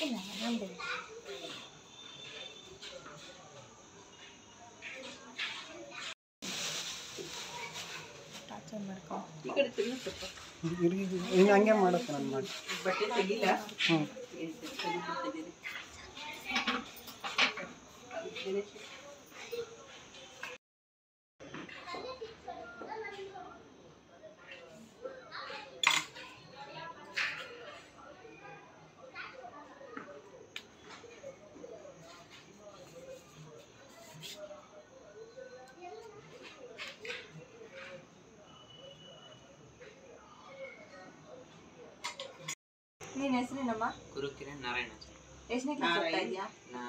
ಇಲ್ಲ ನಮ್ದು ಆಚರಣೆ ಮಾಡ್ಕೊ ಈ ಕಡೆ ತಿನ್ನು ಸ್ವಲ್ಪ ಇನ್ನು ಹಂಗೆ ಮಾಡುತ್ತೆ ನಾನು ಮಾಡಿ ಬಟ್ಟೆ ತೆಗಿಲ್ಲ ಹ್ಞೂ ನಿನ್ನ ಹೆಸರೇನಮ್ಮ? ಗುರುಕಿರಣ್ ನಾರಾಯಣ. ಎಷ್ಟನೇ ಕ್ಲಾಸ್ ಓದ್ತಾ ನಾರಾಯಣ್. ಇದೆಯಾ ನಾ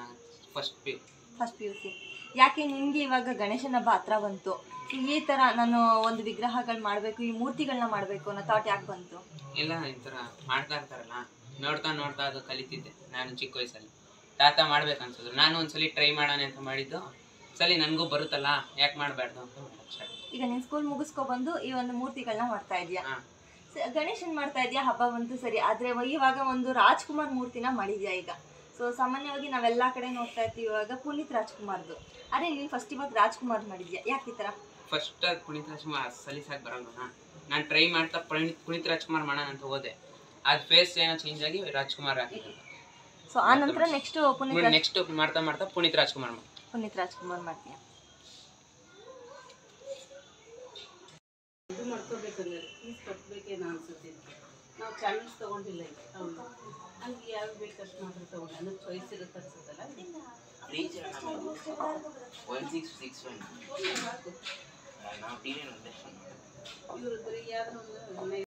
first P first P U C ಯಾಕೆ ನಿನ್ಗೆ ಇವಾಗ ಗಣೇಶನ ಹಬ್ಬ ಹತ್ರ ಬಂತು? ಈ ತರ ನಾನು ಒಂದು ವಿಗ್ರಹಗಳು ಮಾಡಬೇಕು ಈ ಮೂರ್ತಿಗಳನ್ನ ಮಾಡಬೇಕು ಅನ್ನೋ ಥಾಟ್ ಯಾಕೆ ಬಂತು? ಇಲ್ಲ ಈ ಥರ ಮಾಡ್ತಾ ಇರ್ತಾರಲ್ಲ ನೋಡ್ತಾ ನೋಡ್ತಾ ಅದು ಕಲಿತಿದ್ದೆ ನಾನು ಚಿಕ್ಕ ವಯಸ್ಸಲ್ಲಿ. ತಾತ ಮಾಡ್ಬೇಕು ಅನ್ಸಿದ್ರು ನಾನು ಒಂದ್ಸಲಿ ಟ್ರೈ ಮಾಡೋಣ ಅಂತ ಮಾಡಿದ್ದು. ಸಲಿ ನನಗೂ ಬರುತ್ತಲ್ಲ ಯಾಕೆ ಮಾಡಬಾರ್ದು ಅಂತ ಈಗ ನೀನ್ ಸ್ಕೂಲ್ ಮುಗಿಸ್ಕೊ ಬಂದು ಈ ಒಂದು ಮೂರ್ತಿಗಳನ್ನ ಮಾಡ್ತಾ ಇದೀಯಾ ಗಣೇಶನ್ ಮಾಡ್ತಾ ಇದೆಯಾ ಹಬ್ಬ ಬಂತು ಸರಿ ಆದ್ರೆ ಇವಾಗ ಒಂದು ರಾಜ್ಕುಮಾರ್ ಮೂರ್ತಿನ ಮಾಡಿದ್ಯಾ ಈಗ? ಸೊ ಸಾಮಾನ್ಯವಾಗಿ ನಾವೆಲ್ಲಾ ಕಡೆ ನೋಡ್ತಾ ಇರ್ತೀವಿ ಇವಾಗ ಪುನೀತ್ ರಾಜ್ಕುಮಾರ್ದು. ಅದೇ ನೀನ್ ಫಸ್ಟ್ ಇವಾಗ ರಾಜ್ಕುಮಾರ್ ಮಾಡಿದ್ಯಾ? ಯಾಕೆ ಈ ತರ? ಫಸ್ಟ್ ಪುನೀತ್ ರಾಜ್ಕುಮಾರ್ ಸಲೀಸಾಗಿ ಬರೋಣ. ನಾನು ಟ್ರೈ ಮಾಡ್ತಾ ಪುನೀತ್ ಪುನೀತ್ ರಾಜ್ಕುಮಾರ್ ಮಾಡೋಣ ಅಂತ ಹೋದೆ. ಅದು ಫೇಸ್ ಏನೋ ಚೇಂಜ್ ಆಗಿ ರಾಜ್ಕುಮಾರ್ ಸೊ ಆ ನಂತರ ನೆಕ್ಸ್ಟ್ ಪುನೀತ್ ನೆಕ್ಸ್ಟ್ ಮಾಡ್ತಾ ಮಾಡ್ತಾ ಪುನೀತ್ ರಾಜ್ಕುಮಾರ್ ಪುನೀತ್ ರಾಜ್ಕುಮಾರ್ ಮಾಡ್ತೀಯಾ? ಮಾಡ್ಕೋಬೇಕಂದ್ರೆ ಫೀಸ್ ಕಟ್ಟಬೇಕೇನೋ ಅನ್ಸುತ್ತೆ. ನಾವು ಚಾನಲ್ಸ್ ತಗೊಂಡಿಲ್ಲ ಈಗ. ಹೌದು. ಹಂಗೆ ಯಾವ್ದು ಬೇಕಷ್ಟು ಮಾತ್ರ ತಗೊಂಡು ನನಗೆ ಚಾಯ್ಸ್ ಇರುತ್ತೆ ಅನ್ಸುತ್ತಲ್ಲ? ಒನ್ ಸಿಕ್ಸ್ ಸಿಕ್ಸ್ ಒನ್ ನಾವು ಟಿ ವಿ ನೋಡಿದೆ ಇವ್ರ ಹತ್ರ ಯಾವ್ದಾರ ಒಂದು